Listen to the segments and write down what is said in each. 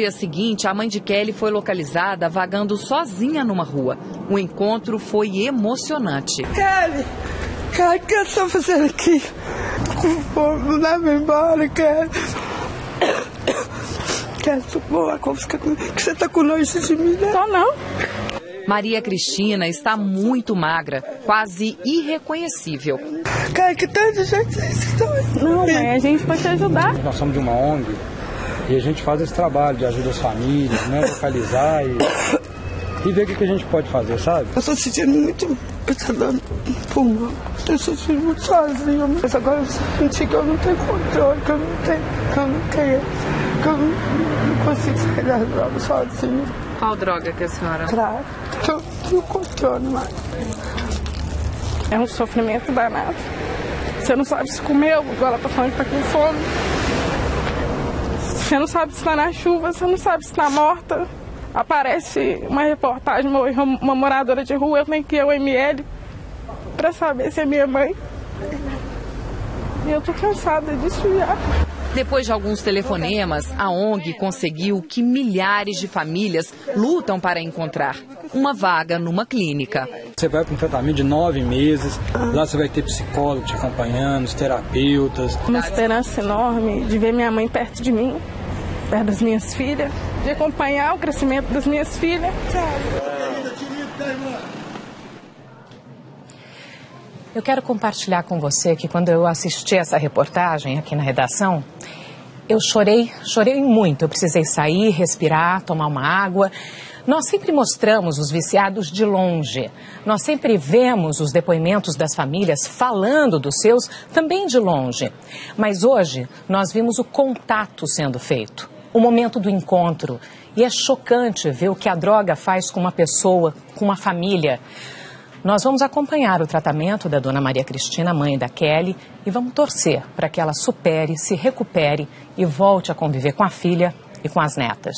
dia seguinte, a mãe de Kelly foi localizada vagando sozinha numa rua. O encontro foi emocionante. Kelly, Kelly, o que você está fazendo aqui? Com fome, não leva embora, Kelly. Kelly, boa, que você está com nojo de mim, né? Tô não. Maria Cristina está muito magra, quase irreconhecível. Cara, que tanto gente Não, mãe, a gente pode te ajudar. Nós somos de uma ONG e a gente faz esse trabalho de ajuda às famílias, né? Localizar e, e ver o que, que a gente pode fazer, sabe? Eu estou sentindo muito pesadão pulmão. Eu estou sentindo muito sozinho, mas agora eu senti que eu não tenho controle, que eu não tenho, que eu não tenho, que eu não, não consigo sair das drogas sozinho. Qual droga que a senhora? Claro, que eu não controle mais. É um sofrimento danado. Você não sabe se comeu, igual ela tá falando que tá com fome. Você não sabe se tá na chuva, você não sabe se tá morta. Aparece uma reportagem, morreu uma moradora de rua, eu tenho que ir ao ML pra saber se é minha mãe. E eu tô cansada disso já. Depois de alguns telefonemas, a ONG conseguiu que milhares de famílias lutam para encontrar uma vaga numa clínica. Você vai para um tratamento de nove meses, lá você vai ter psicólogo te acompanhando, os terapeutas. Uma esperança enorme de ver minha mãe perto de mim, perto das minhas filhas, de acompanhar o crescimento das minhas filhas. Eu quero compartilhar com você que quando eu assisti essa reportagem aqui na redação, eu chorei, chorei muito. Eu precisei sair, respirar, tomar uma água. Nós sempre mostramos os viciados de longe. Nós sempre vemos os depoimentos das famílias falando dos seus também de longe. Mas hoje nós vimos o contato sendo feito, o momento do encontro. E é chocante ver o que a droga faz com uma pessoa, com uma família. Nós vamos acompanhar o tratamento da dona Maria Cristina, mãe da Kelly, e vamos torcer para que ela supere, se recupere e volte a conviver com a filha e com as netas.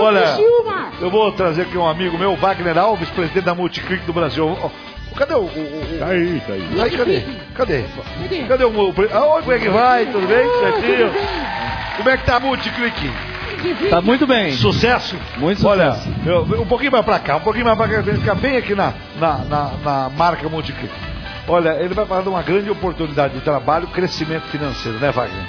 Olha, eu vou trazer aqui um amigo meu, Wagner Alves, presidente da Multiclick do Brasil. Cadê o. o, o... Tá aí, tá aí. Aí, cadê? Cadê? Cadê, cadê o. Ah, como é que vai? Tudo bem? Certinho? Como é que tá a Multiclick? Tá muito bem. Sucesso? Muito sucesso. Olha, um pouquinho mais pra cá, um pouquinho mais pra cá, ficar bem aqui na, na, na, na marca Multiclick. Olha, ele vai falar de uma grande oportunidade de trabalho, crescimento financeiro, né, Wagner?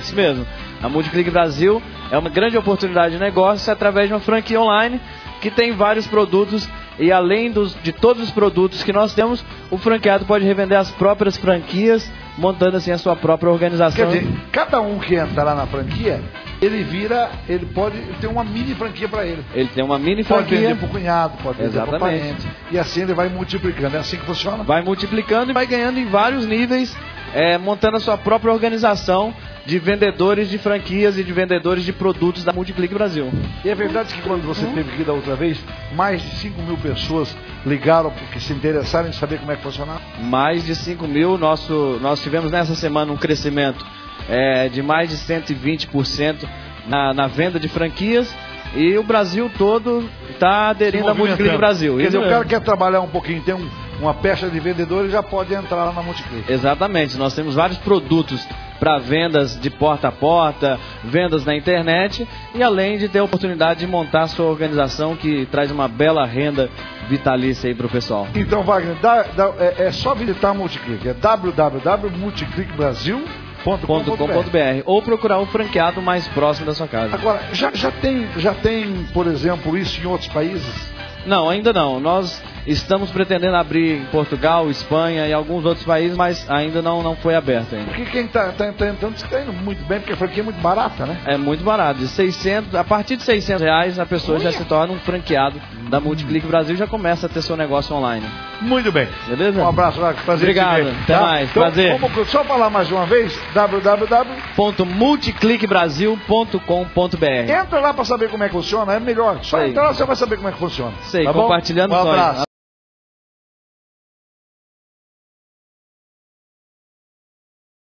Isso mesmo. A Multiclick Brasil é uma grande oportunidade de negócio através de uma franquia online que tem vários produtos e além dos, de todos os produtos que nós temos, o franqueado pode revender as próprias franquias, montando assim a sua própria organização. Quer dizer, cada um que entra lá na franquia, ele vira, ele pode ter uma mini franquia para ele. Ele tem uma mini Pode franquia. vender para o cunhado, pode vender para Exatamente. parente. E assim ele vai multiplicando. É assim que funciona? Vai multiplicando e vai ganhando em vários níveis, é, montando a sua própria organização de vendedores de franquias e de vendedores de produtos da Multiclick Brasil. E é verdade que quando você teve aqui da outra vez, mais de 5 mil pessoas ligaram porque se interessaram em saber como é que funcionava? Mais de 5 mil, nosso, nós tivemos nessa semana um crescimento é, de mais de 120% na, na venda de franquias e o Brasil todo está aderindo à Multiclick. Brasil. Quer dizer, o cara mesmo. quer trabalhar um pouquinho, tem um, uma pecha de vendedor, ele já pode entrar lá na Multiclick. Exatamente, nós temos vários produtos para vendas de porta a porta, vendas na internet e além de ter a oportunidade de montar a sua organização que traz uma bela renda vitalícia aí para o pessoal. Então, Wagner, dá- dá- é, é só visitar a Multiclick, é www.multiclickbrasil.com.br. ou procurar o franqueado mais próximo da sua casa. Agora, já, já, tem, já tem, por exemplo, isso em outros países? Não, ainda não. Nós estamos pretendendo abrir em Portugal, Espanha e alguns outros países, mas ainda não, não foi aberto ainda. Porque quem está tá, tá entrando está indo muito bem, porque a franquia é muito barata, né? É muito barato. De 600, a partir de 600 reais, a pessoa já se torna um franqueado da Multiclick Brasil e já começa a ter seu negócio online. Muito bem. Beleza? Um abraço, Wagner. Prazer Obrigado. ver, Até mais. Então, Prazer. Vamos só falar mais uma vez, www. .multiclickbrasil.com.br Entra lá para saber como é que funciona, é melhor. Só Sei. entrar lá você vai saber como é que funciona. Sei, tá bom? compartilhando Um sonhos. abraço.